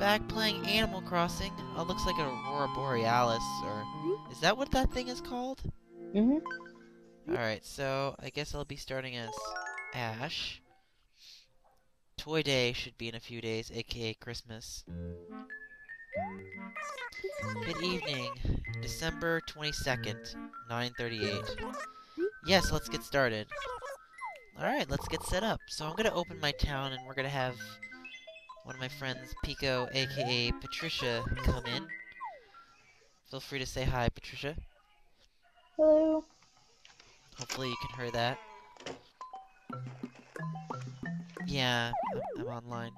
back playing Animal Crossing. Oh, looks like an Aurora Borealis, or is that what that thing is called? Mm-hmm. Alright, so I guess I'll be starting as Ash. Toy Day should be in a few days, aka Christmas. Good evening, December 22nd, 9.38. Yes, let's get started. Alright, let's get set up. So I'm gonna open my town and we're gonna have one of my friends, Pico, aka Patricia, come in. Feel free to say hi, Patricia. Hello. Hopefully you can hear that. Yeah, I'm, I'm online.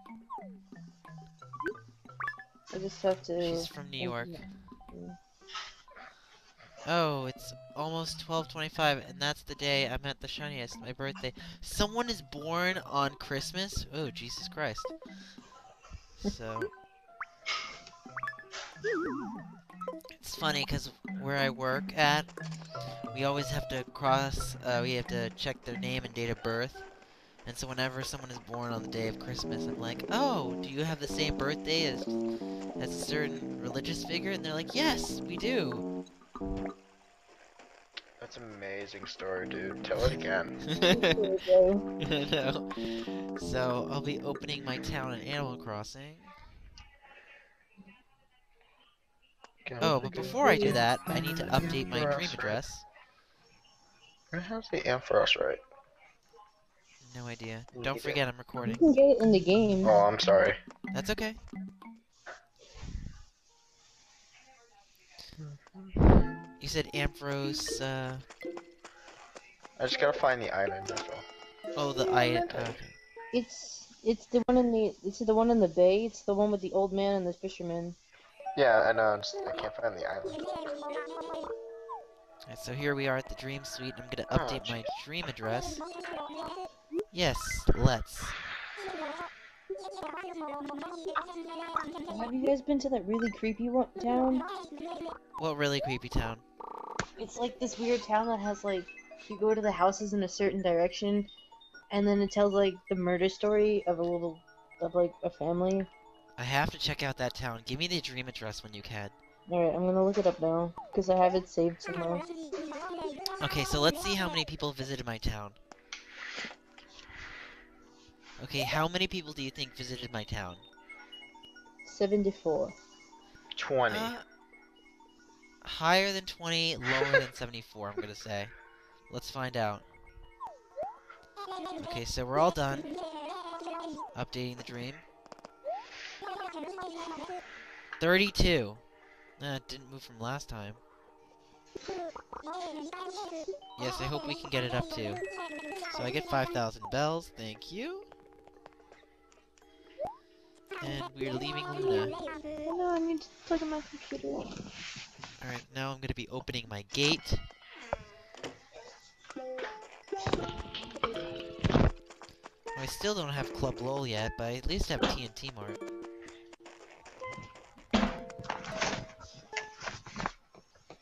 I just have to. She's from New York. Oh, it's almost 12:25, and that's the day I'm at the shiniest, my birthday. Someone is born on Christmas. Oh, Jesus Christ! So it's funny because where I work at, we always have to cross. Uh, we have to check their name and date of birth. And so whenever someone is born on the day of Christmas, I'm like, "Oh, do you have the same birthday as as a certain religious figure?" And they're like, "Yes, we do." That's an amazing story, dude. Tell it again. No. So I'll be opening my town in Animal Crossing. Oh, but before I do that, I need to update my dream address. Where has the Ampharos right? No idea. Need Don't it. forget I'm recording. You recording. can get it in the game. Oh, I'm sorry. That's okay. Hmm. You said Ampharos, uh... I just gotta find the island, that's all. Oh, the I... Okay. It's it's the one in the it's the one in the bay. It's the one with the old man and the fisherman. Yeah, I know, just, I can't find the island. Alright, so here we are at the Dream Suite. I'm gonna Oh, update my dream address. Yes, let's. Have you guys been to that really creepy one town? What really creepy town? It's like this weird town that has like you go to the houses in a certain direction, and then it tells like the murder story of a little of like a family. I have to check out that town. Give me the dream address when you can. All right, I'm gonna look it up now because I have it saved somewhere. Okay, so let's see how many people visited my town. Okay, how many people do you think visited my town? Seventy-four. 20. Uh, higher than 20, lower than 74, I'm gonna say. Let's find out. Okay, so we're all done. Updating the dream. 32. Uh, it didn't move from last time. Yes, I hope we can get it up to. So I get 5,000 bells, thank you. And we're leaving Luna. No, I need to plug in my computer. Alright, now I'm gonna be opening my gate. I still don't have Club LOL yet, but I at least have T&T Mart.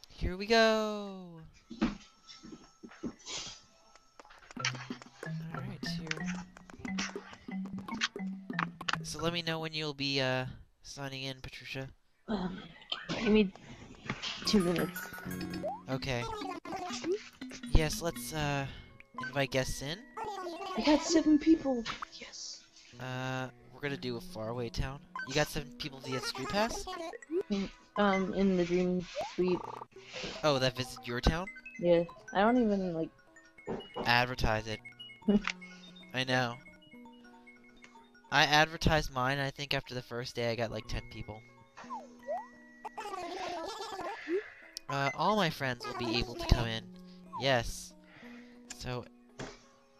Here we go! Alright, here. So let me know when you'll be, uh, signing in, Patricia. Um, give me two minutes. Okay. Yes, let's, uh, invite guests in. I got seven people. Yes. Uh, we're gonna do a faraway town. You got seven people via Street Pass? Um, in the dream suite. Oh, that visit your town? Yeah. I don't even like. Advertise it. I know. I advertised mine, I think after the first day I got like 10 people. Uh, all my friends will be able to come in. Yes. So,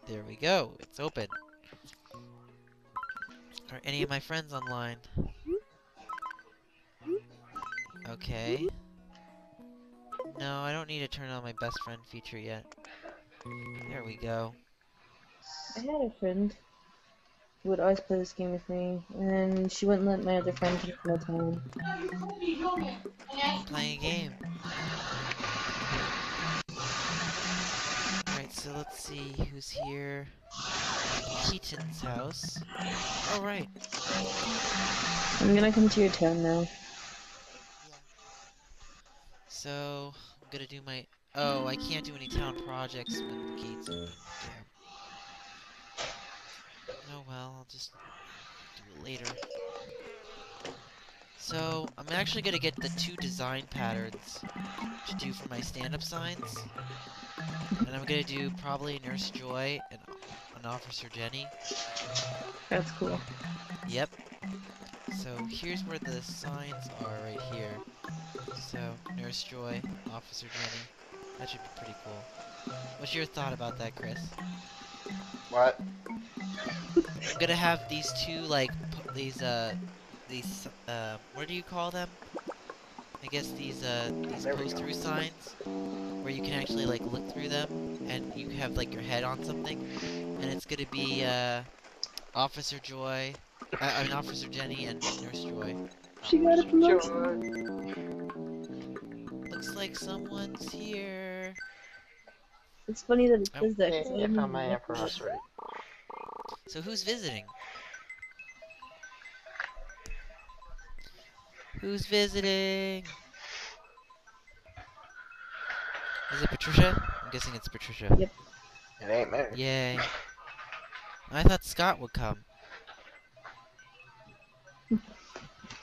there we go. It's open. Are any of my friends online? Okay. No, I don't need to turn on my best friend feature yet. There we go. I had a friend who would always play this game with me, and she wouldn't let my other friend take my time. I'm playing a game. Alright, so let's see who's here. Keaton's house. Oh, right. I'm gonna come to your town now. So, I'm gonna do my... Oh, I can't do any town projects when the gates open. Oh well, I'll just do it later. So, I'm actually gonna get the two design patterns to do for my stand-up signs. And I'm gonna do probably Nurse Joy and an Officer Jenny. That's cool. Yep. So here's where the signs are right here. So Nurse Joy, Officer Jenny. That should be pretty cool. What's your thought about that, Chris? What? I'm gonna have these two like p- these uh these uh what do you call them? I guess these uh these There post-through signs where you can actually like look through them and you have like your head on something and it's gonna be uh Officer Joy uh, I mean Officer Jenny and Nurse Joy. She got a promotion. Joy. Looks like someone's here. It's funny that it Oh. says that. 'cause I Yeah, haven't found my even right. So who's visiting? Who's visiting? Is it Patricia? I'm guessing it's Patricia. Yep. It ain't me. Yay. I thought Scott would come.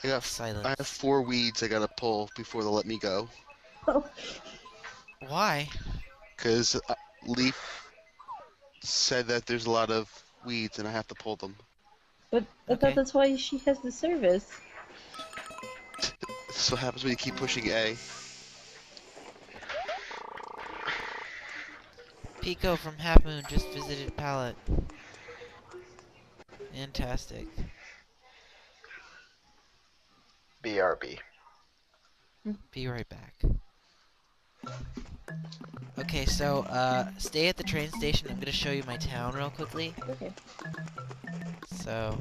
I got. Silence. I have four weeds I gotta pull before they'll let me go. Oh, Why? Cause uh, Leaf said that there's a lot of weeds and I have to pull them. but I Okay. thought that's why she has the service. This what happens when you keep pushing A. Pico from Half Moon just visited Pallet. Fantastic. BRB. Be right back. Okay, so, uh, stay at the train station. I'm gonna show you my town real quickly. Okay. So,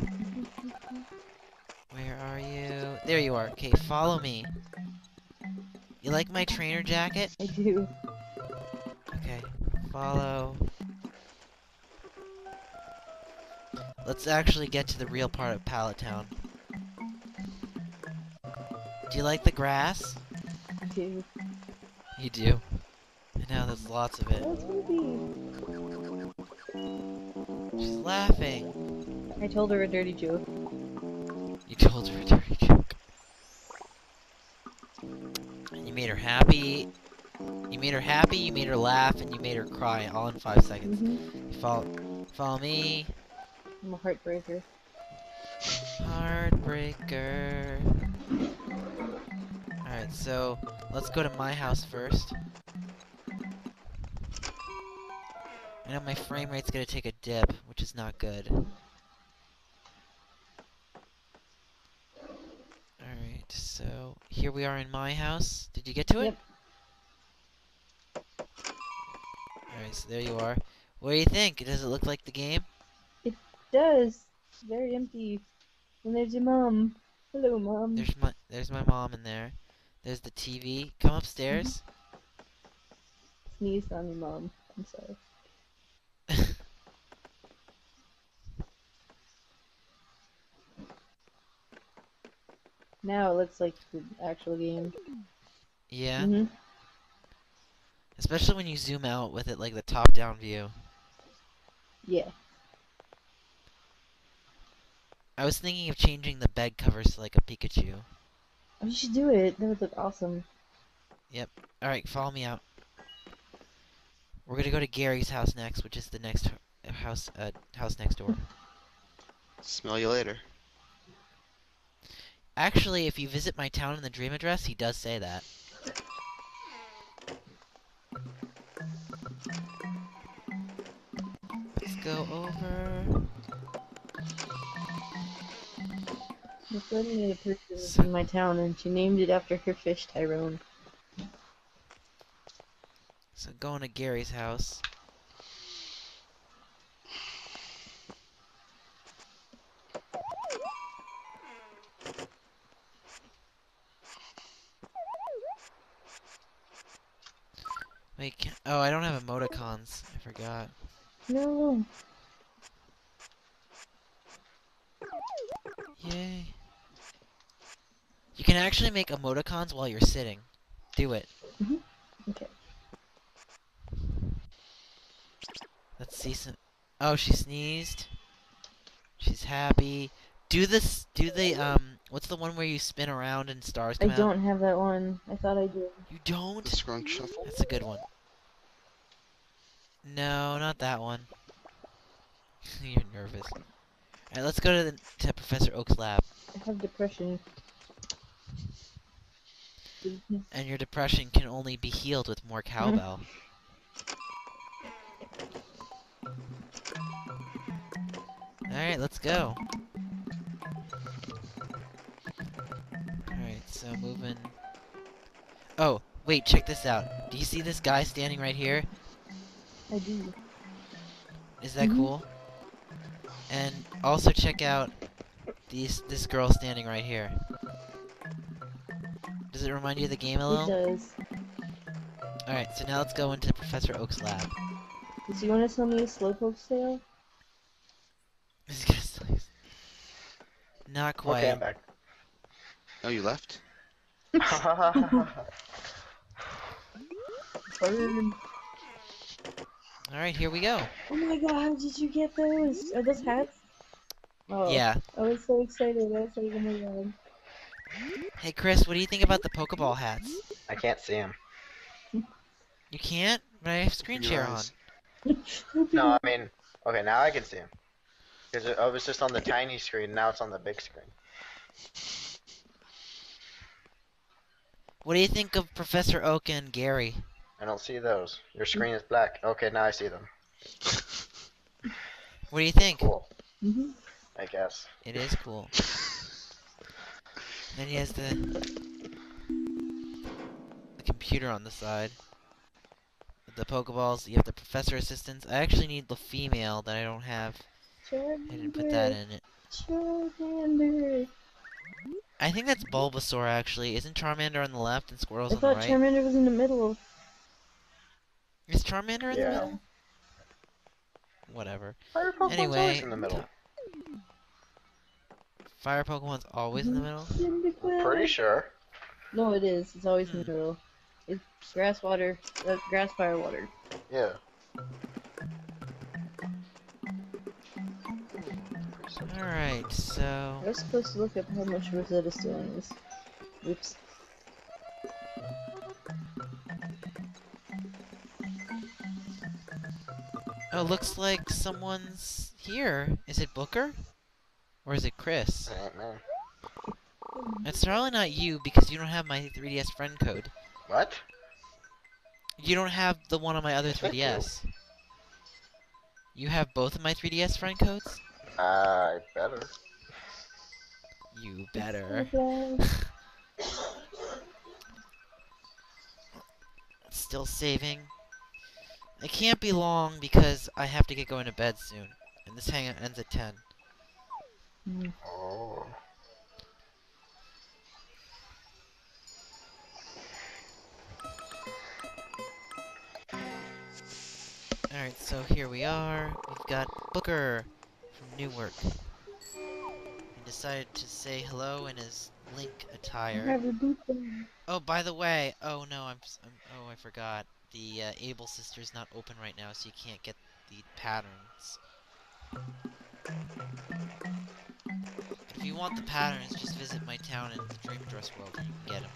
where are you? There you are. Okay, follow me. You like my trainer jacket? I do. Okay, follow. Let's actually get to the real part of Pallet Town. Do you like the grass? I do. You do. I know, there's lots of it. It's gonna be. She's laughing. I told her a dirty joke. You told her a dirty joke. You made her happy. You made her happy, you made her laugh, and you made her cry all in five seconds. hmm You follow, follow me. I'm a heartbreaker. Heartbreaker. Alright, so let's go to my house first. I know my frame rate's gonna take a dip, which is not good. Alright, so here we are in my house. Did you get to it? Yep. Alright, so there you are. What do you think? Does it look like the game? It does. It's very empty. And there's your mom. Hello, mom. There's my there's my mom in there. There's the TV. Come upstairs. Sneezed on your mom. I'm sorry. Now it looks like the actual game. yeah. hmm Especially when you zoom out with it like the top down view. Yeah. I was thinking of changing the bed covers to like a Pikachu. Oh, you should do it. That would look awesome. Yep. Alright, follow me out. We're gonna go to Gary's house next, which is the next house uh, house next door. Smell you later. Actually, if you visit my town in the dream address, he does say that. Let's go Made a So- in my town, and she named it after her fish, Tyrone. So going to Gary's house. Wait, oh, I don't have emoticons. I forgot. No. Yay. You can actually make emoticons while you're sitting. Do it. Okay. Let's see some. Oh, she sneezed. She's happy. Do this. Do the um. What's the one where you spin around and stars I come out? I don't have that one. I thought I did. You don't. The scrunk shuffle. That's a good one. No, not that one. You're nervous. Alright, let's go to the to Professor Oak's lab. I have depression. And your depression can only be healed with more cowbell. Alright, let's go. Alright, so moving. Oh, wait, check this out. Do you see this guy standing right here? I do. Is that Mhm. cool? And also check out these this girl standing right here. Does it remind you of the game a little? It does. Alright, so now let's go into Professor Oak's lab. Do you want to tell me a slowpoke tale? This guy's like- Not quite. Okay, I'm back. Oh, you left? Alright, here we go. Oh my god, how did you get those? Are those hats? Oh, Yeah. I was so excited. I was like, oh my god. Hey Chris, what do you think about the Pokeball hats? I can't see them. You can't? But I have screen share on. No, I mean, okay, now I can see them. Because I was just on the tiny screen, now it's on the big screen. What do you think of Professor Oak and Gary? I don't see those. Your screen is black. Okay, now I see them. What do you think? Cool, hmm I guess. It is cool. Then he has the the computer on the side. With the Pokeballs, you have the professor assistants. I actually need the female that I don't have. I didn't put that in it. Charmander. I think that's Bulbasaur actually. Isn't Charmander on the left and Squirtle's I on the right? I thought? Charmander was in the middle. Is Charmander in Yeah. the middle? Whatever. Anyway, in the middle. Fire Pokemon's always in the middle. I'm pretty sure. No, it is. It's always in the Hmm. middle. It's grass water, uh, grass fire water. Yeah. Alright, so I was supposed to look up how much Rosetta Stone is. Oops. Oh, looks like someone's here. Is it Booker? Or is it Chris? Alright. It's probably not you because you don't have my 3DS friend code. What? You don't have the one on my other Yes, I do. 3DS. You have both of my 3DS friend codes? Uh, I better. You better. Still saving. It can't be long because I have to get going to bed soon. And this hangout ends at 10. Oh. Alright, so here we are. We've got Booker from Newark. He decided to say hello in his Link attire. Oh, by the way, oh no, I'm, I'm oh I forgot. The uh, Able Sister's not open right now, so you can't get the patterns. But if you want the patterns, just visit my town in the Dream Dress World and you can get them.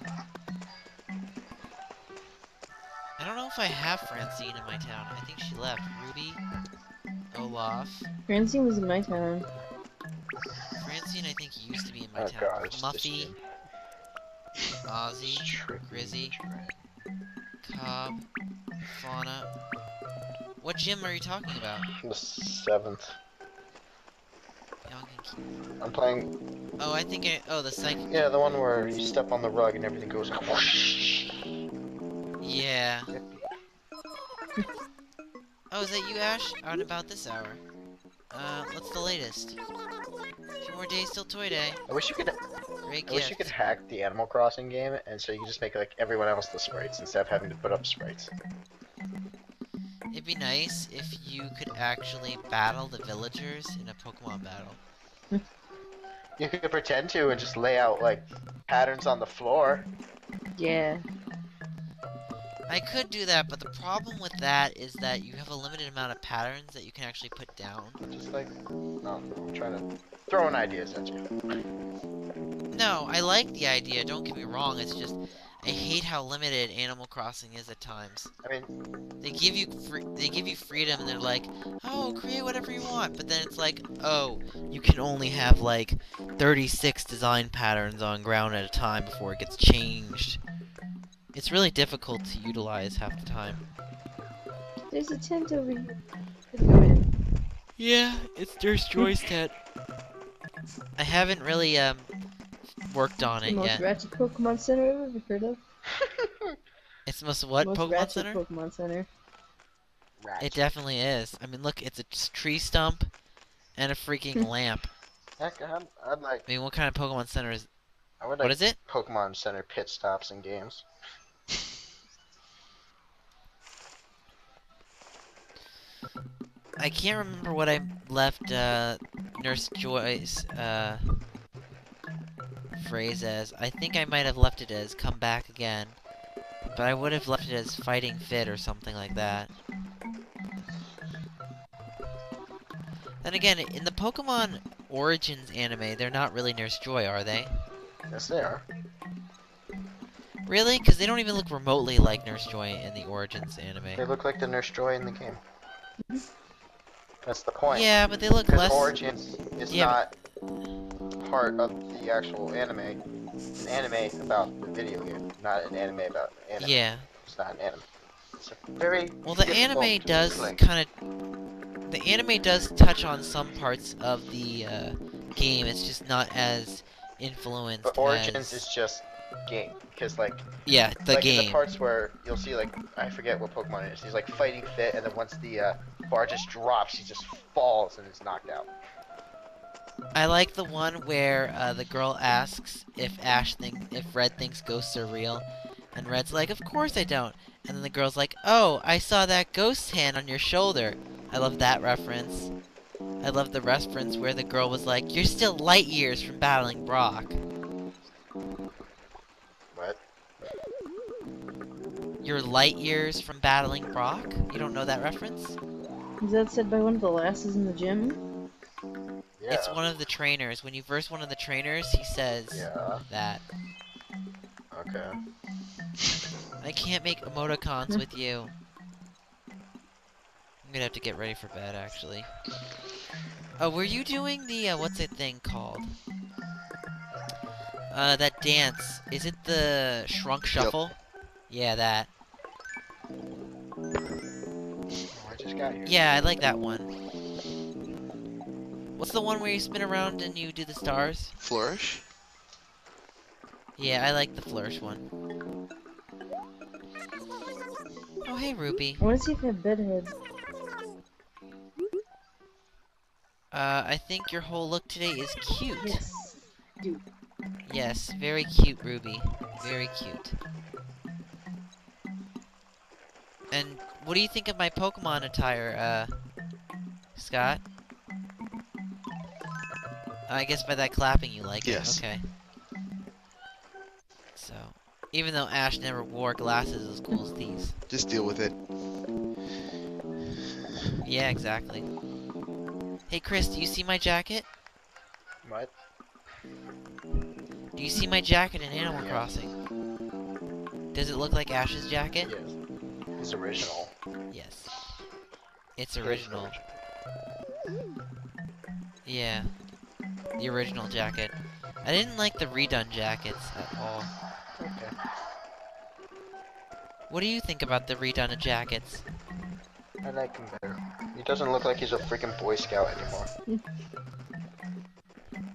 I don't know if I have Francine in my town. I think she left. Ruby, Olaf, Francine was in my town. Francine. I think used to be in my Oh town. god, it's Muffy, just Ozzy, tricky. Grizzy, Cobb, Fauna. What gym are you talking about? The seventh. Young and Keith. I'm playing. Oh, I think I. Oh, the psychic. Yeah, the one where you step on the rug and everything goes. whoosh. Yeah. Oh, is that you, Ash? Out about this hour. Uh, what's the latest? Few more days till Toy Day. I wish you could. Great I wish you could hack the Animal Crossing game, and so you could just make like everyone else the sprites instead of having to put up sprites. It'd be nice if you could actually battle the villagers in a Pokemon battle. You could pretend to and just lay out like patterns on the floor. Yeah. I could do that, but the problem with that is that you have a limited amount of patterns that you can actually put down. Just like, no, I'm trying to throwing ideas at you. No, I like the idea, don't get me wrong, it's just I hate how limited Animal Crossing is at times. I mean, They give you free, they give you freedom and they're like, "Oh, create whatever you want." But then it's like, "Oh, you can only have like 36 design patterns on ground at a time before it gets changed." It's really difficult to utilize half the time. There's a tent over here. Let's go in. Yeah, it's there's Joy's tent. I haven't really um worked on The it most yet. ratchet Pokemon Center I've ever heard of. It's the most what most Pokemon ratchet Center? Pokemon Center. It definitely is. I mean, look, it's a tree stump and a freaking lamp. Heck, I'd, I'd like, I mean, what kind of Pokemon Center is? I would What like is it? Pokemon Center pit stops and games. I can't remember what I left uh, Nurse Joy's uh, phrase as. I think I might have left it as "come back again," but I would have left it as "fighting fit" or something like that. Then again, in the Pokemon Origins anime, they're not really Nurse Joy, are they? Yes, they are. Really? Because they don't even look remotely like Nurse Joy in the Origins anime. They look like the Nurse Joy in the game. That's the point. Yeah, but they look less. Origins is Yeah, not part of the actual anime. It's an anime about the video game, not an anime about anime. Yeah. It's not an anime. It's a very Well, the anime does kind of. The anime does touch on some parts of the uh, game. It's just not as influenced But Origins as. is just game, because like yeah, the like in the parts where you'll see like I forget what Pokemon it is. He's like fighting fit, and then once the uh, bar just drops, he just falls and is knocked out. I like the one where uh, the girl asks if Ash think if Red thinks ghosts are real, and Red's like, "Of course I don't." And then the girl's like, "Oh, I saw that ghost hand on your shoulder." I love that reference. I love the reference where the girl was like, "You're still light years from battling Brock." What? You're light years from battling Brock? You don't know that reference? Is that said by one of the lasses in the gym? Yeah. It's one of the trainers. When you verse one of the trainers, he says Yeah. that. Okay. I can't make emoticons with you. I'm gonna have to get ready for bed, actually. Oh, were you doing the, uh, what's that thing called? Uh, that dance. Is it the Shrunk Shuffle? Yeah, that. Oh, I just got here. Yeah, I like that one. What's the one where you spin around and you do the stars? Flourish. Yeah, I like the flourish one. Oh, hey, Ruby. I want to see if I have bedhead. Uh, I think your whole look today is cute. Yes. Yes, very cute, Ruby. Very cute. And what do you think of my Pokemon attire, uh, Scott? Oh, I guess by that clapping you like Yes. it. Okay. So, even though Ash never wore glasses as cool as these. Just deal with it. Yeah, exactly. Hey, Chris, do you see my jacket? What? Do you see my jacket in Animal Yeah. Crossing? Does it look like Ash's jacket? Yes. It's original. Yes. It's It is original. Yeah. The original jacket. I didn't like the redone jackets at all. Okay. What do you think about the redone jackets? I like him better. He doesn't look like he's a freaking Boy Scout anymore.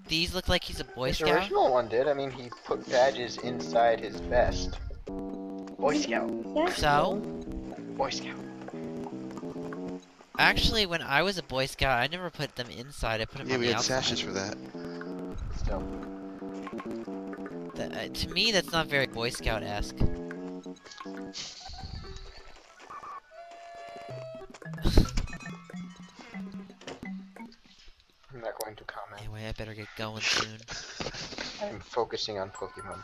These look like he's a Boy His Scout? The original one did. I mean, he put badges inside his vest. Boy Scout. So? Boy Scout. Actually, when I was a Boy Scout, I never put them inside. I put them Yeah, on we the had sashes for that. Still. Th- uh, to me, that's not very Boy Scout-esque. I'm not going to comment. Anyway, I better get going soon. I'm focusing on Pokemon.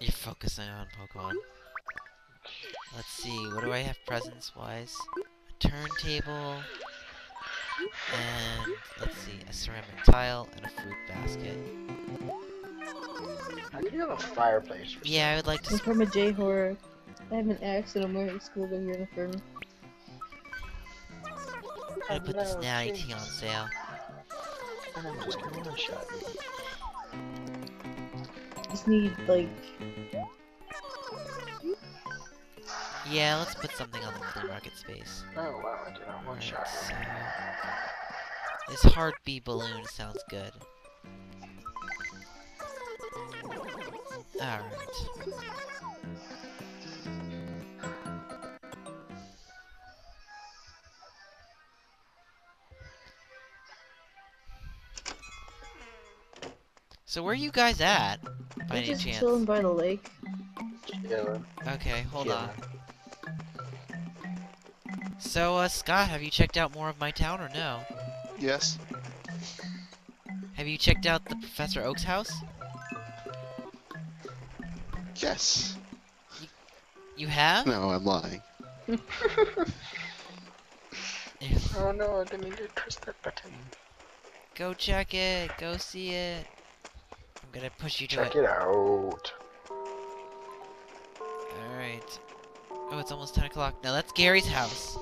You're focusing on Pokemon. Let's see, what do I have presents wise? A turntable, and let's see, a ceramic tile and a fruit basket. How do you have a fireplace? For Yeah, I would like to. I'm from a J horror. I have an axe and I'm wearing a schoolboy uniform. I'm gonna put this Hello, natty kids. tea on sale. I'm just gonna one shot you. Just need like Yeah, let's put something on the flea market space. Oh wow, I did not one Alright, shot so you. this heartbeat balloon sounds good. Alright. So where are you guys at? By we're any just chance? chilling by the lake. Chilling, Okay, hold chilling. on. So, uh, Scott, have you checked out more of my town or no? Yes. Have you checked out the Professor Oak's house? Yes. You have? No, I'm lying. Oh no, I didn't mean to press that button. Go check it. Go see it. I'm gonna push you to Check it. it out. Alright. Oh, it's almost 10 o'clock. Now that's Gary's house.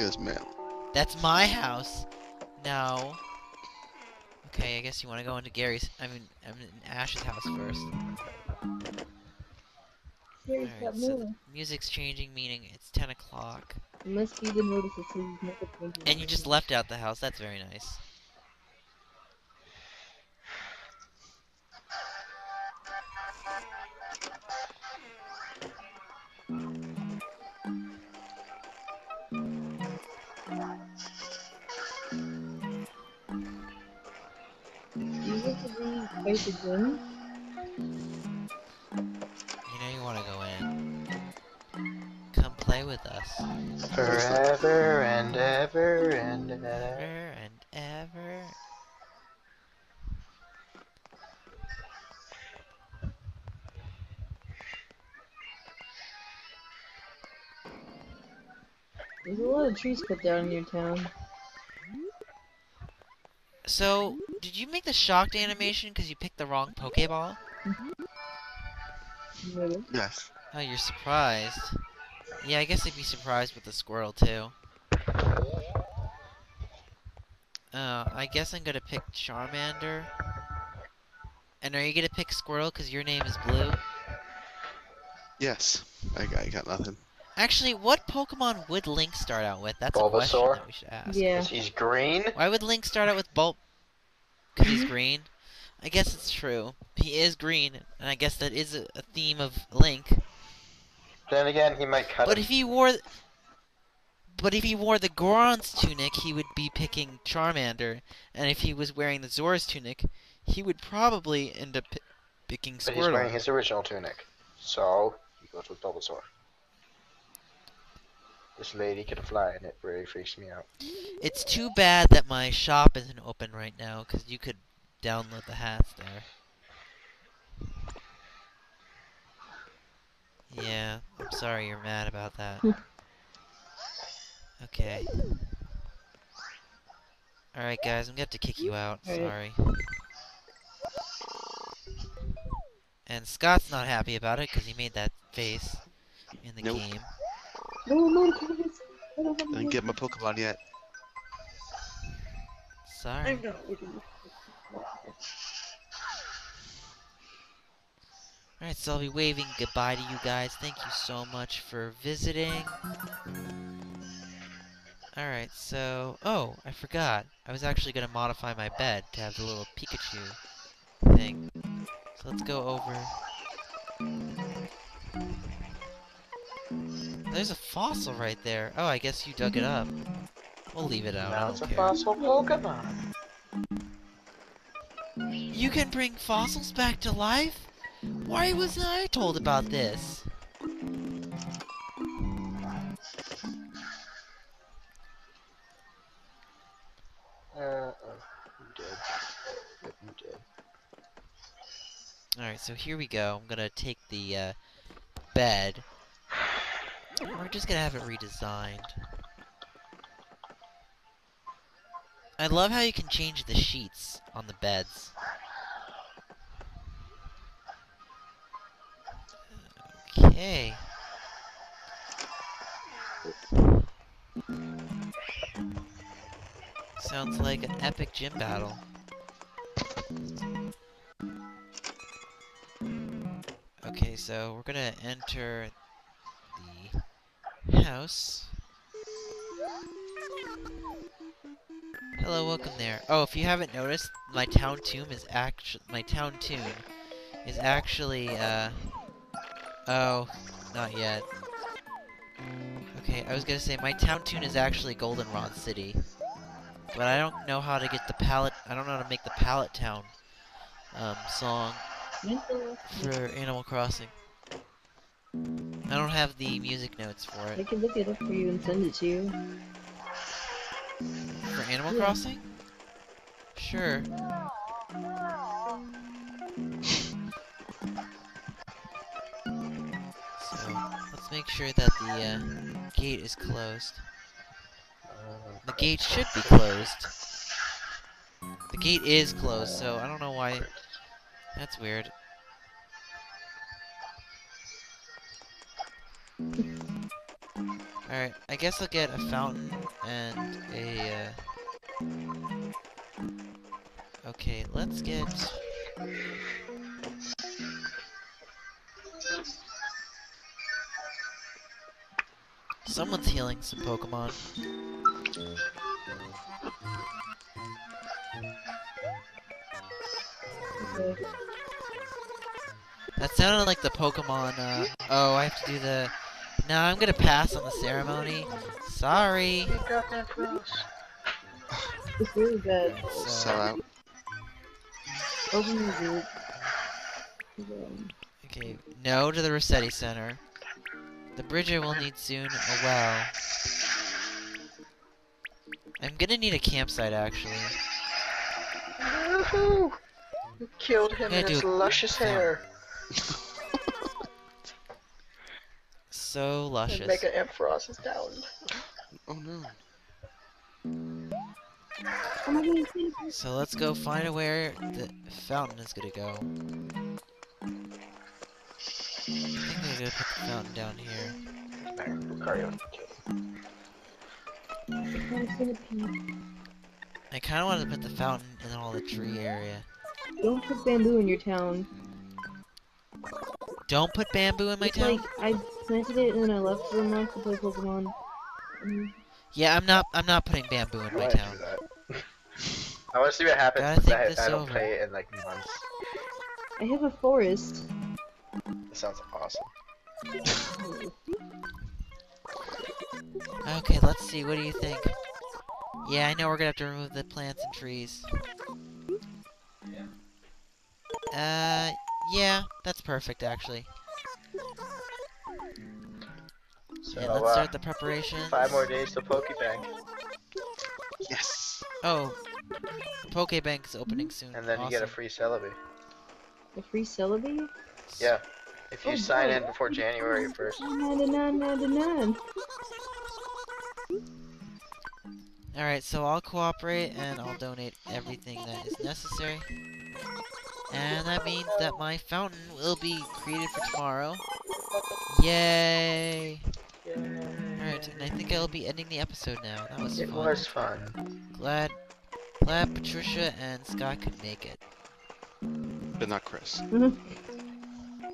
Here's mail. That's my house. No. Okay, I guess you want to go into Gary's. I mean, I'm in Ash's house first. Here's Alright, that so the music's changing, meaning it's 10 o'clock. It must be the notice that says never. And you just left out the house. That's very nice. Quite the gym? You know you want to go in. Come play with us. Forever and ever and ever. Ever and ever. There's a lot of trees cut down in your town. So, did you make the shocked animation because you picked the wrong Pokeball? Yes. Oh, you're surprised. Yeah, I guess I'd be surprised with the Squirtle too. Uh, I guess I'm gonna pick Charmander. And are you gonna pick Squirtle because your name is Blue? Yes. I got, I got nothing. Actually, what Pokemon would Link start out with? That's a question Bulbasaur? that we should ask. Yeah. 'Cause he's green. Why would Link start out with Bulb? Because he's mm-hmm. green? I guess it's true. He is green, and I guess that is a, a theme of Link. Then again, he might cut But him. if he wore, but if he wore the Goron's tunic, he would be picking Charmander, and if he was wearing the Zora's tunic, he would probably end up pi- picking But he's wearing his original tunic. So, he goes with Bulbasaur. This lady can fly and it really freaks me out. It's too bad that my shop isn't open right now, because you could download the hats there. Yeah, I'm sorry you're mad about that. okay. Alright guys, I'm gonna have to kick you out, Alright. sorry. And Scott's not happy about it, because he made that face in the Nope. game. No, no, please. I don't want I didn't get my Pokemon yet. Sorry. I'm not with you. Alright, so I'll be waving goodbye to you guys. Thank you so much for visiting. Alright, so... Oh, I forgot. I was actually going to modify my bed to have the little Pikachu thing. So let's go over... there's a fossil right there. Oh, I guess you dug it up. We'll leave it out. Now it's a care. fossil Pokemon. You can bring fossils back to life? Why wasn't I told about this? Uh, oh, Alright, so here we go. I'm gonna take the, uh, bed we're just gonna have it redesigned. I love how you can change the sheets on the beds. Okay. Sounds like an epic gym battle. Okay, so we're gonna enter house. Hello, welcome there. Oh, if you haven't noticed, my town tune is actually my town tune is actually uh oh, not yet. Okay, I was gonna say my town tune is actually Goldenrod City, but I don't know how to get the palette. I don't know how to make the Pallet Town um, song for Animal Crossing. I don't have the music notes for it. I can look it up for you and send it to you. For Animal Yeah. Crossing? Sure. So, let's make sure that the uh, gate is closed. The gate should be closed. The gate is closed, so I don't know why. That's weird. Alright, I guess I'll get a fountain and a. Uh... Okay, let's get. Someone's healing some Pokemon. That sounded like the Pokemon, uh, oh, I have to do the, no, I'm gonna pass on the ceremony. Sorry. You got that for us. It's really bad. So, Sell out. Open the group. Okay, no to the Rossetti Center. The Bridger will need soon a well. I'm gonna need a campsite, actually. Woohoo! You killed him in his luscious Yeah. hair. So And luscious. Mega Ampharos is down. Oh no. Oh my god, it's So let's go find out where the fountain is gonna go. I think we're gonna put the fountain down here. Lucario. not a centipede. I kinda wanted to put the fountain in all the tree area. Don't put bamboo in your town. Don't put bamboo in my It's town? like I planted it and then I left for a month to play Pokemon. Mm, Yeah, I'm not I'm not putting bamboo in my town. do? I want to see what happens Gotta think I, this I don't over. play it in like months. I have a forest. That sounds awesome. Okay, let's see, what do you think? Yeah, I know we're gonna have to remove the plants and trees. Uh yeah, that's perfect actually. So, Yeah, let's uh, start the preparation. five more days to Pokebank, Yes. Oh, Pokebank is opening soon. and then you get a free Celebi. A free Celebi? Yeah. If you Oh, sign boy. in before January 1st. 99.99. Alright, so I'll cooperate and I'll donate everything that is necessary. And that means that my fountain will be created for tomorrow. Yay! Alright, and I think I'll be ending the episode now. That was It fun. was fun. Glad glad Patricia and Scott could make it. But not Chris.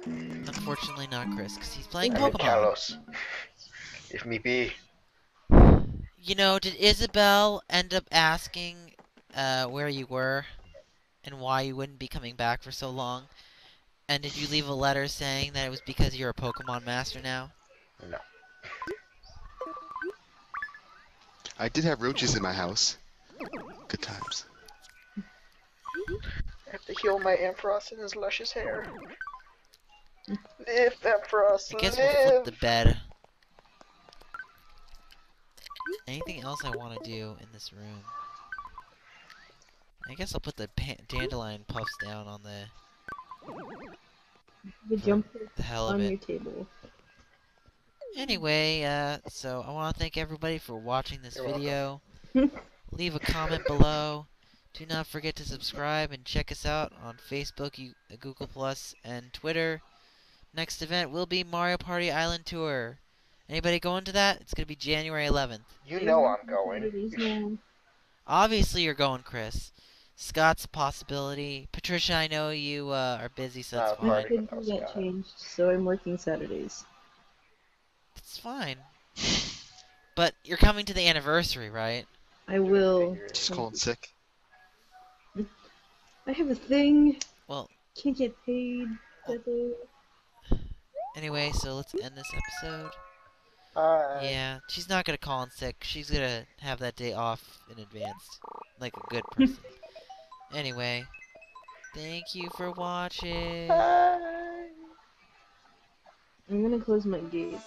Unfortunately not Chris, because he's playing I mean, Pokemon. Carlos. If me be. You know, did Isabelle end up asking uh, where you were and why you wouldn't be coming back for so long? And did you leave a letter saying that it was because you're a Pokemon master now? No. I did have roaches in my house. Good times. I have to heal my Ampharos in his luscious hair. Live, Ampharos, I guess we'll flip the bed. Anything else I want to do in this room? I guess I'll put the dandelion puffs down on the The jump The hell of on it. your table. Anyway, uh, so I want to thank everybody for watching this You're video. Leave a comment below. Do not forget to subscribe and check us out on Facebook, uh, Google Plus, and Twitter. Next event will be Mario Party Island Tour. Anybody going to that? It's gonna be January 11th. You know I'm going. Obviously, you're going, Chris. Scott's a possibility. Patricia, I know you uh, are busy, so that's Uh, fine. My Party schedule without got changed, so I'm working Saturdays. It's fine. But you're coming to the anniversary, right? I will. Figure it. Just calling sick. I have a thing. Well- Can't get paid. that. Anyway, so let's end this episode. Bye. Yeah, she's not gonna call in sick. She's gonna have that day off in advance, like a good person. Anyway, thank you for watching. Bye. I'm gonna close my gate.